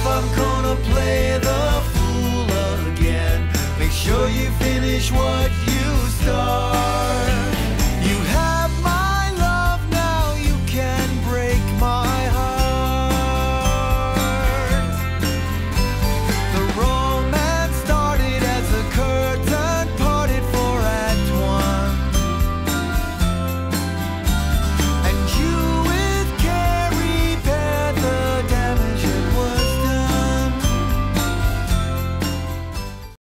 if I'm gonna play the fool again. Make sure you finish what you.